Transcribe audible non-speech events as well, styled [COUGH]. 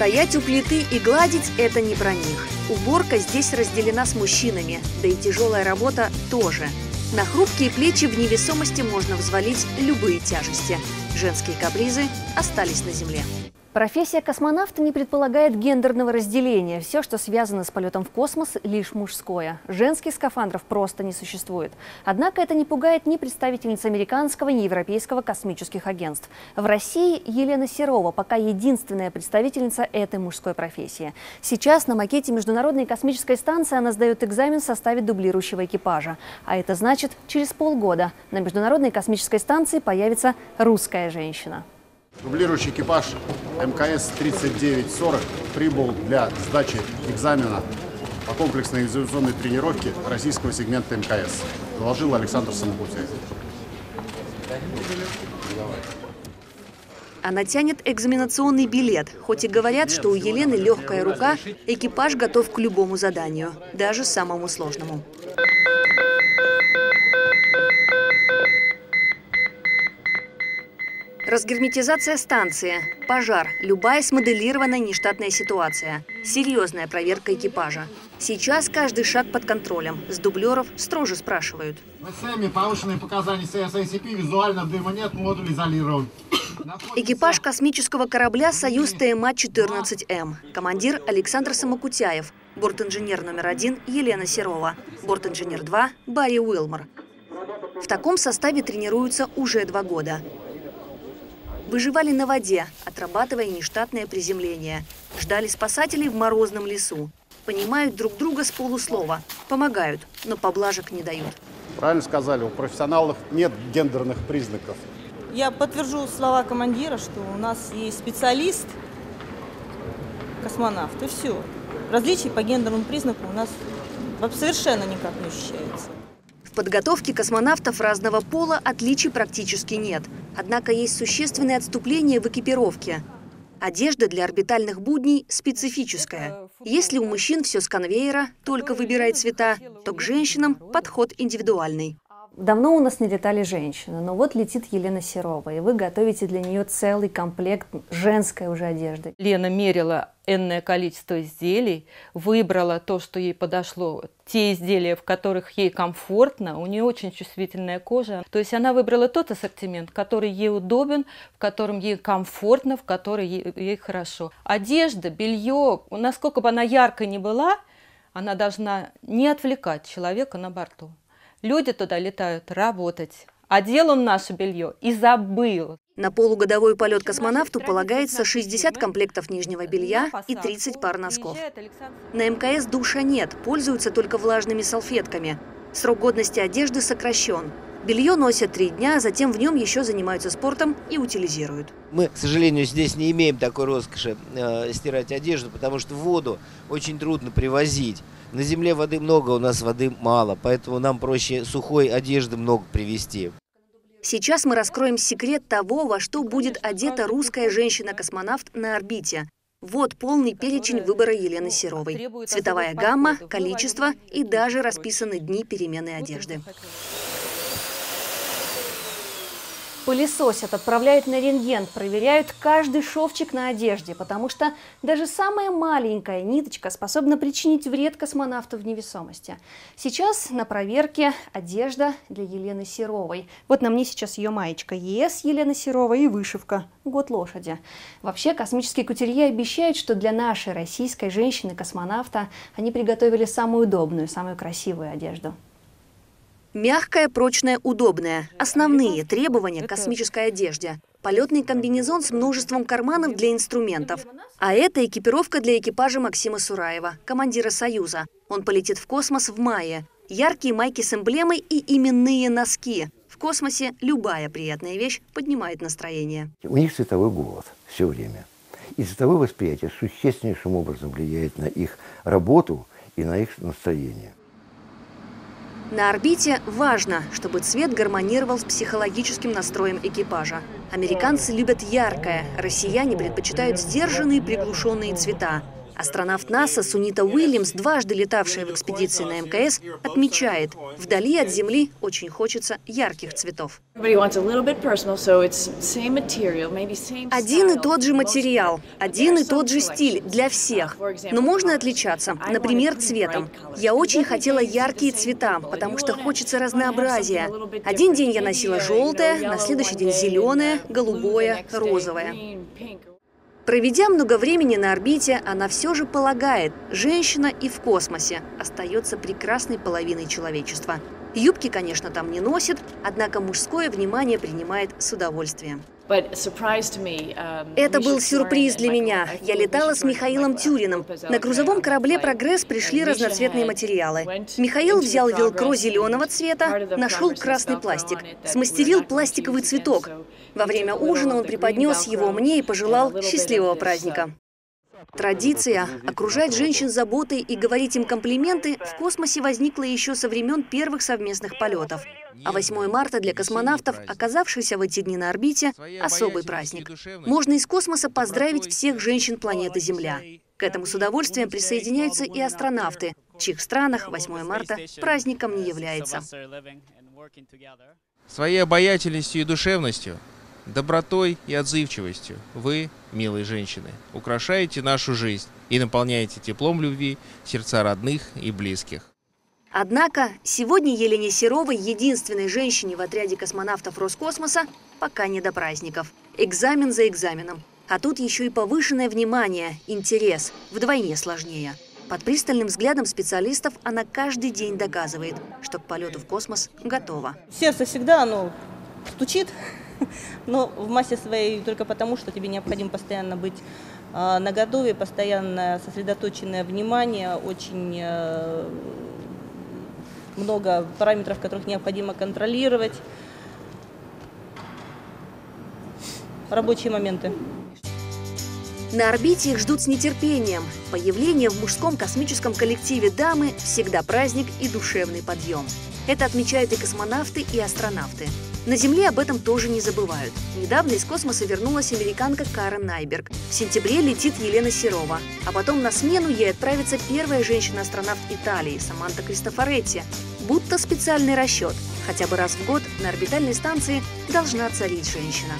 Стоять у плиты и гладить – это не про них. Уборка здесь разделена с мужчинами, да и тяжелая работа тоже. На хрупкие плечи в невесомости можно взвалить любые тяжести. Женские капризы остались на земле. Профессия космонавта не предполагает гендерного разделения. Все, что связано с полетом в космос, лишь мужское. Женских скафандров просто не существует. Однако это не пугает ни представительниц американского, ни европейского космических агентств. В России Елена Серова пока единственная представительница этой мужской профессии. Сейчас на макете Международной космической станции она сдает экзамен в составе дублирующего экипажа. А это значит, через полгода на Международной космической станции появится русская женщина. Дублирующий экипаж МКС-3940 прибыл для сдачи экзамена по комплексной авиационной тренировке российского сегмента МКС, доложил Александр Самокутяев. Она тянет экзаменационный билет. Хоть и говорят, что у Елены легкая рука, экипаж готов к любому заданию, даже самому сложному. Разгерметизация станции, пожар, любая смоделированная нештатная ситуация, серьезная проверка экипажа. Сейчас каждый шаг под контролем. С дублеров строже спрашивают. В СМе повышенные показания CSACP, визуально дыма нет, модуль изолирован. Экипаж космического корабля «Союз ТМА-14М». Командир Александр Самокутяев. Бортинженер номер один Елена Серова. Бортинженер 2 Барри Уилмор. В таком составе тренируются уже два года. Выживали на воде, отрабатывая нештатное приземление. Ждали спасателей в морозном лесу. Понимают друг друга с полуслова. Помогают, но поблажек не дают. Правильно сказали, у профессионалов нет гендерных признаков. Я подтвержу слова командира, что у нас есть специалист, космонавт, и все. Различий по гендерному признаку у нас совершенно никак не ощущается. В подготовке космонавтов разного пола отличий практически нет. Однако есть существенные отступления в экипировке. Одежда для орбитальных будней специфическая. Если у мужчин все с конвейера, только выбирай цвета, то к женщинам подход индивидуальный. Давно у нас не летали женщины, но вот летит Елена Серова, и вы готовите для нее целый комплект женской уже одежды. Лена мерила энное количество изделий, выбрала то, что ей подошло, те изделия, в которых ей комфортно, у нее очень чувствительная кожа. То есть она выбрала тот ассортимент, который ей удобен, в котором ей комфортно, в котором ей, хорошо. Одежда, белье, насколько бы она яркой ни была, она должна не отвлекать человека на борту. Люди туда летают работать. Одел он наше белье и забыл. На полугодовой полет космонавту полагается 60 комплектов нижнего белья и 30 пар носков. На МКС душа нет, пользуются только влажными салфетками. Срок годности одежды сокращен. Белье носят три дня, затем в нем еще занимаются спортом и утилизируют. Мы, к сожалению, здесь не имеем такой роскоши э, стирать одежду, потому что воду очень трудно привозить. На земле воды много, у нас воды мало, поэтому нам проще сухой одежды много привезти. Сейчас мы раскроем секрет того, во что будет одета русская женщина-космонавт на орбите. Вот полный перечень выбора Елены Серовой. Цветовая гамма, количество и даже расписаны дни перемены одежды. Пылесосят, отправляют на рентген, проверяют каждый шовчик на одежде, потому что даже самая маленькая ниточка способна причинить вред космонавту в невесомости. Сейчас на проверке одежда для Елены Серовой. Вот на мне сейчас ее маечка ЕС Елены Серовой и вышивка «Год лошади». Вообще космические кутюрье обещают, что для нашей российской женщины-космонавта они приготовили самую удобную, самую красивую одежду. Мягкая, прочная, удобная. Основные требования к космической одежде. Полетный комбинезон с множеством карманов для инструментов. А это экипировка для экипажа Максима Сураева, командира «Союза». Он полетит в космос в мае. Яркие майки с эмблемой и именные носки. В космосе любая приятная вещь поднимает настроение. У них цветовой голод все время. И цветовое восприятие существеннейшим образом влияет на их работу и на их настроение. На орбите важно, чтобы цвет гармонировал с психологическим настроем экипажа. Американцы любят яркое, россияне предпочитают сдержанные приглушенные цвета. Астронавт НАСА Сунита Уильямс, дважды летавшая в экспедиции на МКС, отмечает, вдали от Земли очень хочется ярких цветов. Один и тот же материал, один и тот же стиль для всех. Но можно отличаться, например, цветом. Я очень хотела яркие цвета, потому что хочется разнообразия. Один день я носила желтое, на следующий день зеленое, голубое, розовое. Проведя много времени на орбите, она все же полагает, женщина и в космосе остается прекрасной половиной человечества. Юбки, конечно, там не носит, однако мужское внимание принимает с удовольствием. Это был сюрприз для меня. Я летала с Михаилом Тюриным. На грузовом корабле «Прогресс» пришли разноцветные материалы. Михаил взял велкро зеленого цвета, нашел красный пластик, смастерил пластиковый цветок. Во время ужина он преподнес его мне и пожелал счастливого праздника. Традиция окружать женщин заботой и говорить им комплименты в космосе возникла еще со времен первых совместных полетов. А 8 марта для космонавтов, оказавшихся в эти дни на орбите, особый праздник. Можно из космоса поздравить всех женщин планеты Земля. К этому с удовольствием присоединяются и астронавты, в чьих странах 8 марта праздником не является. Своей обаятельностью и душевностью Добротой и отзывчивостью вы, милые женщины, украшаете нашу жизнь и наполняете теплом любви сердца родных и близких. Однако сегодня Елене Серовой, единственной женщине в отряде космонавтов Роскосмоса, пока не до праздников. Экзамен за экзаменом. А тут еще и повышенное внимание, интерес, вдвойне сложнее. Под пристальным взглядом специалистов она каждый день доказывает, что к полету в космос готова. Сердце всегда оно стучит, [LAUGHS] но в массе своей только потому, что тебе необходимо постоянно быть э, на готове, постоянно сосредоточенное внимание, очень э, много параметров, которых необходимо контролировать. Рабочие моменты. На орбите их ждут с нетерпением. Появление в мужском космическом коллективе дамы всегда праздник и душевный подъем. Это отмечают и космонавты, и астронавты. На Земле об этом тоже не забывают. Недавно из космоса вернулась американка Карен Найберг. В сентябре летит Елена Серова. А потом на смену ей отправится первая женщина-астронавт Италии Саманта Кристофоретти. Будто специальный расчет. Хотя бы раз в год на орбитальной станции должна царить женщина.